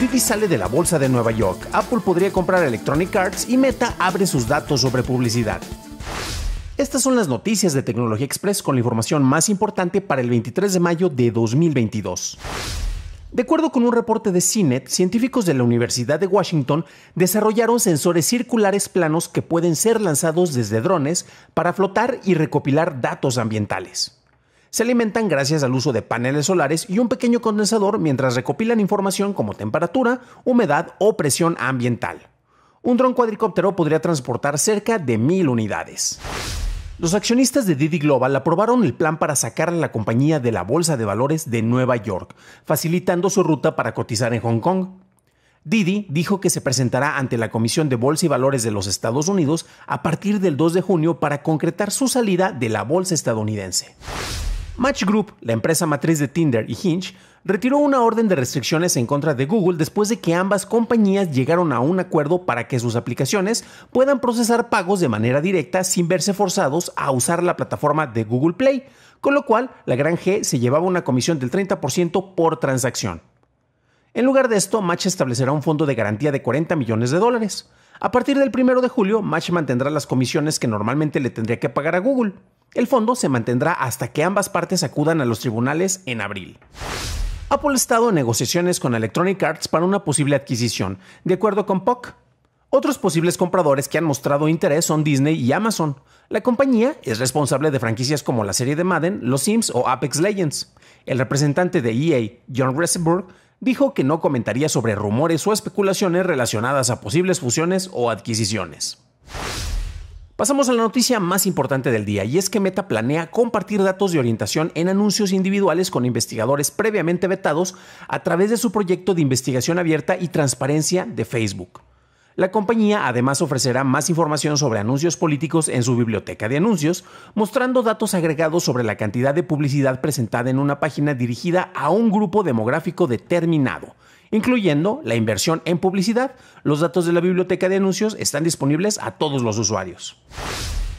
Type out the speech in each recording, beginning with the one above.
Didi sale de la bolsa de Nueva York, Apple podría comprar Electronic Arts y Meta abre sus datos sobre publicidad. Estas son las noticias de Tecnología Express con la información más importante para el 23 de mayo de 2022. De acuerdo con un reporte de CINET, científicos de la Universidad de Washington desarrollaron sensores circulares planos que pueden ser lanzados desde drones para flotar y recopilar datos ambientales. Se alimentan gracias al uso de paneles solares y un pequeño condensador mientras recopilan información como temperatura, humedad o presión ambiental. Un dron cuadricóptero podría transportar cerca de mil unidades. Los accionistas de Didi Global aprobaron el plan para sacar a la compañía de la Bolsa de Valores de Nueva York, facilitando su ruta para cotizar en Hong Kong. Didi dijo que se presentará ante la Comisión de Bolsa y Valores de los Estados Unidos a partir del 2 de junio para concretar su salida de la bolsa estadounidense. Match Group, la empresa matriz de Tinder y Hinge, retiró una orden de restricciones en contra de Google después de que ambas compañías llegaron a un acuerdo para que sus aplicaciones puedan procesar pagos de manera directa sin verse forzados a usar la plataforma de Google Play, con lo cual la gran G se llevaba una comisión del 30% por transacción. En lugar de esto, Match establecerá un fondo de garantía de 40 millones de dólares. A partir del 1 de julio, Match mantendrá las comisiones que normalmente le tendría que pagar a Google. El fondo se mantendrá hasta que ambas partes acudan a los tribunales en abril. Apple ha estado en negociaciones con Electronic Arts para una posible adquisición, de acuerdo con POC. Otros posibles compradores que han mostrado interés son Disney y Amazon. La compañía es responsable de franquicias como la serie de Madden, Los Sims o Apex Legends. El representante de EA, John Reseburg, dijo que no comentaría sobre rumores o especulaciones relacionadas a posibles fusiones o adquisiciones. Pasamos a la noticia más importante del día y es que Meta planea compartir datos de orientación en anuncios individuales con investigadores previamente vetados a través de su proyecto de investigación abierta y transparencia de Facebook. La compañía además ofrecerá más información sobre anuncios políticos en su biblioteca de anuncios, mostrando datos agregados sobre la cantidad de publicidad presentada en una página dirigida a un grupo demográfico determinado, incluyendo la inversión en publicidad. Los datos de la biblioteca de anuncios están disponibles a todos los usuarios.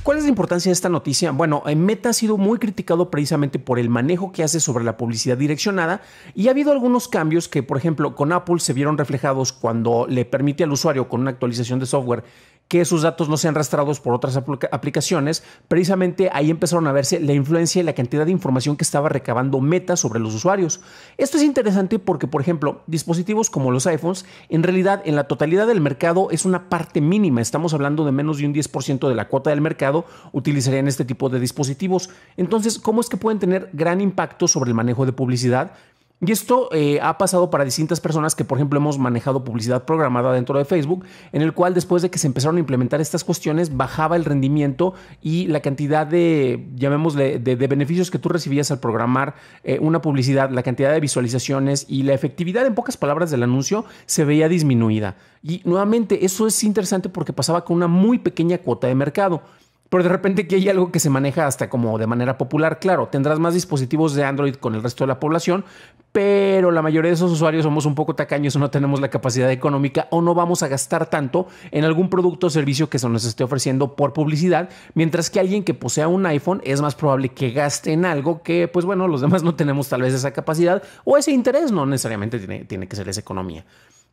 ¿Cuál es la importancia de esta noticia? Bueno, Meta ha sido muy criticado precisamente por el manejo que hace sobre la publicidad direccionada y ha habido algunos cambios que, por ejemplo, con Apple se vieron reflejados cuando le permite al usuario con una actualización de software que sus datos no sean arrastrados por otras aplicaciones, precisamente ahí empezaron a verse la influencia y la cantidad de información que estaba recabando Meta sobre los usuarios. Esto es interesante porque, por ejemplo, dispositivos como los iPhones, en realidad en la totalidad del mercado es una parte mínima, estamos hablando de menos de un 10% de la cuota del mercado utilizarían este tipo de dispositivos. Entonces, ¿cómo es que pueden tener gran impacto sobre el manejo de publicidad? Y esto eh, ha pasado para distintas personas que, por ejemplo, hemos manejado publicidad programada dentro de Facebook, en el cual después de que se empezaron a implementar estas cuestiones, bajaba el rendimiento y la cantidad de, llamémosle, de, beneficios que tú recibías al programar eh, una publicidad, la cantidad de visualizaciones y la efectividad, en pocas palabras, del anuncio se veía disminuida. Y nuevamente, eso es interesante porque pasaba con una muy pequeña cuota de mercado. Pero de repente que hay algo que se maneja hasta como de manera popular. Claro, tendrás más dispositivos de Android con el resto de la población, pero la mayoría de esos usuarios somos un poco tacaños o no tenemos la capacidad económica o no vamos a gastar tanto en algún producto o servicio que se nos esté ofreciendo por publicidad, mientras que alguien que posea un iPhone es más probable que gaste en algo que, pues bueno, los demás no tenemos tal vez esa capacidad o ese interés, no necesariamente tiene, tiene que ser esa economía.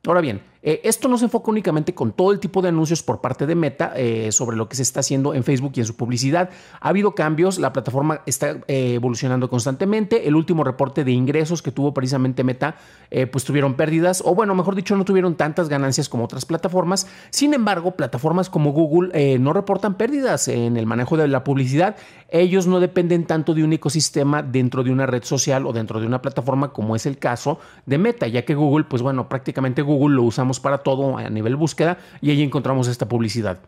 Ahora bien, eh, esto no se enfoca únicamente con todo el tipo de anuncios por parte de Meta eh, sobre lo que se está haciendo en Facebook y en su publicidad. Ha habido cambios, la plataforma está eh, evolucionando constantemente. El último reporte de ingresos que tuvo precisamente Meta, pues tuvieron pérdidas, o bueno, mejor dicho, no tuvieron tantas ganancias como otras plataformas. Sin embargo, plataformas como Google no reportan pérdidas en el manejo de la publicidad. Ellos no dependen tanto de un ecosistema dentro de una red social o dentro de una plataforma como es el caso de Meta, ya que Google, pues bueno, prácticamente Google Google lo usamos para todo a nivel búsqueda y ahí encontramos esta publicidad.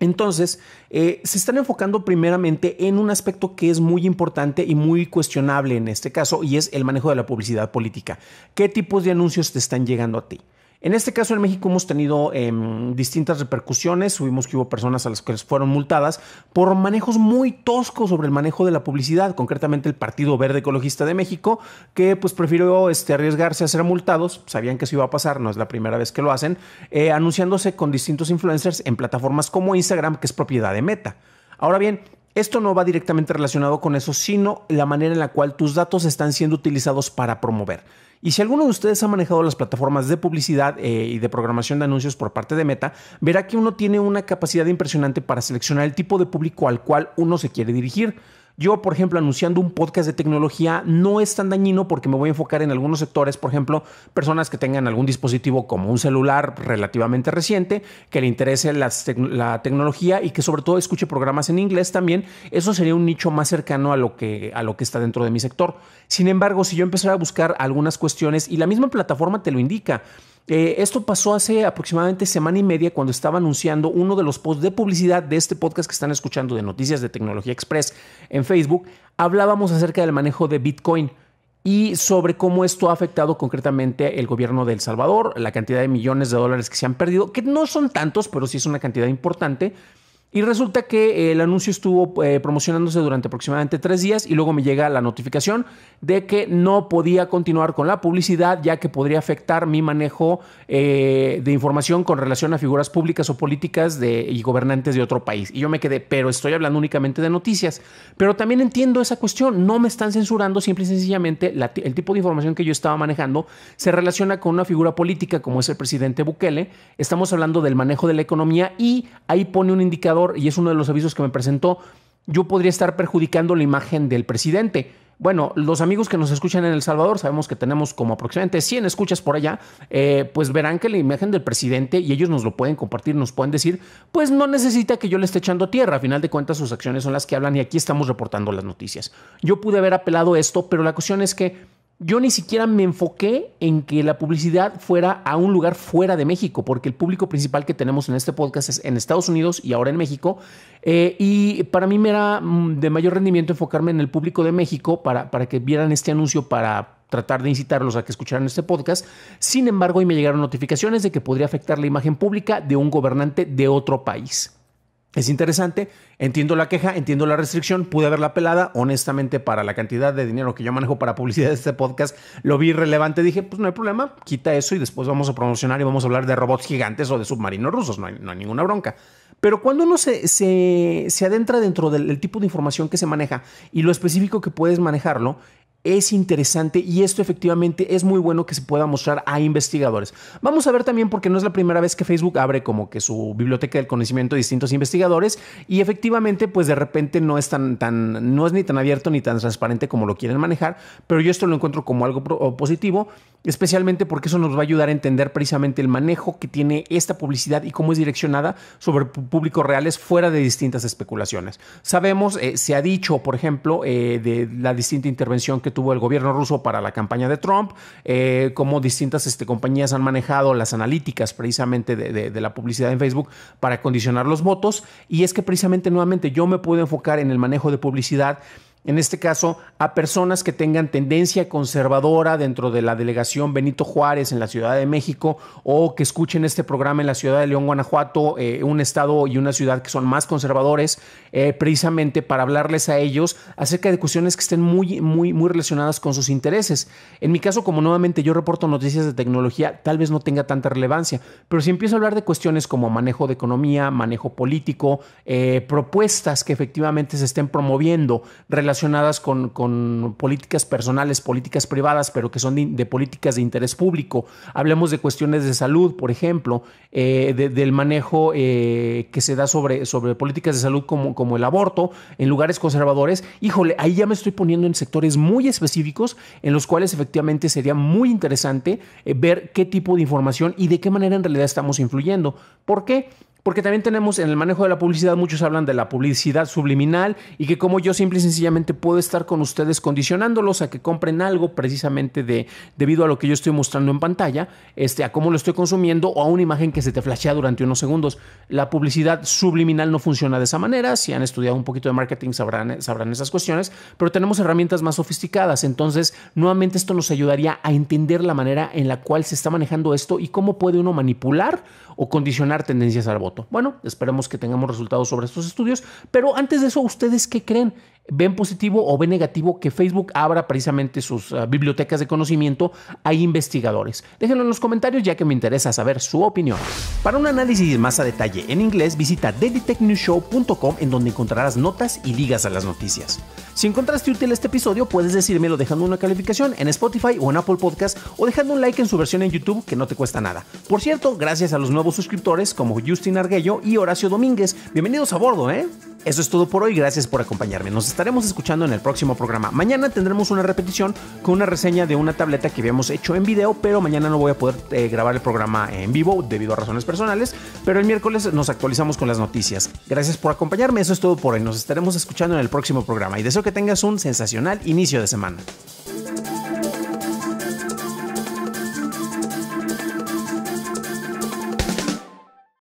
Entonces, eh, se están enfocando primeramente en un aspecto que es muy importante y muy cuestionable en este caso, y es el manejo de la publicidad política. ¿Qué tipos de anuncios te están llegando a ti? En este caso en México hemos tenido em, distintas repercusiones. Subimos que hubo personas a las que fueron multadas por manejos muy toscos sobre el manejo de la publicidad, concretamente el Partido Verde Ecologista de México, que pues prefirió este, arriesgarse a ser multados, sabían que eso iba a pasar, no es la primera vez que lo hacen, eh, anunciándose con distintos influencers en plataformas como Instagram, que es propiedad de Meta. Ahora bien, Esto no va directamente relacionado con eso, sino la manera en la cual tus datos están siendo utilizados para promover. Y si alguno de ustedes ha manejado las plataformas de publicidad eh, y de programación de anuncios por parte de Meta, verá que uno tiene una capacidad impresionante para seleccionar el tipo de público al cual uno se quiere dirigir. Yo, por ejemplo, anunciando un podcast de tecnología no es tan dañino porque me voy a enfocar en algunos sectores, por ejemplo, personas que tengan algún dispositivo como un celular relativamente reciente, que le interese la, tecnología y que sobre todo escuche programas en inglés también. Eso sería un nicho más cercano a lo que, a lo que está dentro de mi sector. Sin embargo, si yo empezara a buscar algunas cuestiones y la misma plataforma te lo indica, eh, esto pasó hace aproximadamente semana y media cuando estaba anunciando uno de los posts de publicidad de este podcast que están escuchando de Noticias de Tecnología Express en Facebook. Hablábamos acerca del manejo de Bitcoin y sobre cómo esto ha afectado concretamente el gobierno de El Salvador, la cantidad de millones de dólares que se han perdido, que no son tantos, pero sí es una cantidad importante. Y resulta que el anuncio estuvo eh, promocionándose durante aproximadamente tres días y luego me llega la notificación de que no podía continuar con la publicidad ya que podría afectar mi manejo eh, de información con relación a figuras públicas o políticas de, y gobernantes de otro país. Y yo me quedé, pero estoy hablando únicamente de noticias. Pero también entiendo esa cuestión, no me están censurando, simple y sencillamente el tipo de información que yo estaba manejando se relaciona con una figura política como es el presidente Bukele. Estamos hablando del manejo de la economía y ahí pone un indicador y es uno de los avisos que me presentó, yo podría estar perjudicando la imagen del presidente. Bueno, los amigos que nos escuchan en El Salvador, sabemos que tenemos como aproximadamente 100 escuchas por allá, eh, pues verán que la imagen del presidente, y ellos nos lo pueden compartir, nos pueden decir, pues no necesita que yo le esté echando tierra, a final de cuentas sus acciones son las que hablan y aquí estamos reportando las noticias. Yo pude haber apelado esto, pero la cuestión es que yo ni siquiera me enfoqué en que la publicidad fuera a un lugar fuera de México, porque el público principal que tenemos en este podcast es en Estados Unidos y ahora en México. Eh, y para mí me era mm, de mayor rendimiento enfocarme en el público de México para, para que vieran este anuncio para tratar de incitarlos a que escucharan este podcast. Sin embargo, hoy me llegaron notificaciones de que podría afectar la imagen pública de un gobernante de otro país. Es interesante, entiendo la queja, entiendo la restricción, pude haberla pelada, honestamente para la cantidad de dinero que yo manejo para publicidad de este podcast, lo vi relevante, dije, pues no hay problema, quita eso y después vamos a promocionar y vamos a hablar de robots gigantes o de submarinos rusos, no hay, ninguna bronca. Pero cuando uno se, se, adentra dentro del tipo de información que se maneja y lo específico que puedes manejarlo, es interesante y esto efectivamente es muy bueno que se pueda mostrar a investigadores. Vamos a ver también porque no es la primera vez que Facebook abre como que su biblioteca del conocimiento de distintos investigadores y efectivamente pues de repente no es tan, tan no es ni tan abierto ni tan transparente como lo quieren manejar, pero yo esto lo encuentro como algo positivo, especialmente porque eso nos va a ayudar a entender precisamente el manejo que tiene esta publicidad y cómo es direccionada sobre públicos reales fuera de distintas especulaciones. Sabemos, eh, se ha dicho, por ejemplo, eh, de la distinta intervención que tuvo el gobierno ruso para la campaña de Trump, eh, cómo distintas este, compañías han manejado las analíticas precisamente de, de, la publicidad en Facebook para condicionar los votos. Y es que precisamente nuevamente yo me puedo enfocar en el manejo de publicidad en este caso, a personas que tengan tendencia conservadora dentro de la delegación Benito Juárez en la Ciudad de México o que escuchen este programa en la ciudad de León, Guanajuato, eh, un estado y una ciudad que son más conservadores, eh, precisamente para hablarles a ellos acerca de cuestiones que estén muy, muy, muy relacionadas con sus intereses. En mi caso, como nuevamente yo reporto noticias de tecnología, tal vez no tenga tanta relevancia, pero si empiezo a hablar de cuestiones como manejo de economía, manejo político, eh, propuestas que efectivamente se estén promoviendo, relacionadas relacionadas con, políticas personales, políticas privadas, pero que son de, políticas de interés público. Hablemos de cuestiones de salud, por ejemplo, eh, del manejo eh, que se da sobre, políticas de salud como, como el aborto en lugares conservadores. Híjole, ahí ya me estoy poniendo en sectores muy específicos en los cuales efectivamente sería muy interesante eh, ver qué tipo de información y de qué manera en realidad estamos influyendo. ¿Por qué? Porque también tenemos en el manejo de la publicidad, muchos hablan de la publicidad subliminal y que como yo simple y sencillamente puedo estar con ustedes condicionándolos a que compren algo precisamente de, debido a lo que yo estoy mostrando en pantalla, este, a cómo lo estoy consumiendo o a una imagen que se te flashea durante unos segundos. La publicidad subliminal no funciona de esa manera. Si han estudiado un poquito de marketing sabrán, sabrán esas cuestiones, pero tenemos herramientas más sofisticadas. Entonces, nuevamente esto nos ayudaría a entender la manera en la cual se está manejando esto y cómo puede uno manipular o condicionar tendencias al voto. Bueno, esperemos que tengamos resultados sobre estos estudios, pero antes de eso, ¿ustedes qué creen? ven positivo o ven negativo que Facebook abra precisamente sus uh, bibliotecas de conocimiento a investigadores. Déjenlo en los comentarios ya que me interesa saber su opinión. Para un análisis más a detalle en inglés, visita dailytechnewshow.com en donde encontrarás notas y ligas a las noticias. Si encontraste útil este episodio, puedes decírmelo dejando una calificación en Spotify o en Apple Podcast o dejando un like en su versión en YouTube que no te cuesta nada. Por cierto, gracias a los nuevos suscriptores como Justin Arguello y Horacio Domínguez. Bienvenidos a bordo, ¿eh? Eso es todo por hoy, gracias por acompañarme. Nos estaremos escuchando en el próximo programa. Mañana tendremos una repetición con una reseña de una tableta que habíamos hecho en video, pero mañana no voy a poder eh, grabar el programa en vivo debido a razones personales, pero el miércoles nos actualizamos con las noticias. Gracias por acompañarme, eso es todo por hoy. Nos estaremos escuchando en el próximo programa y deseo que tengas un sensacional inicio de semana.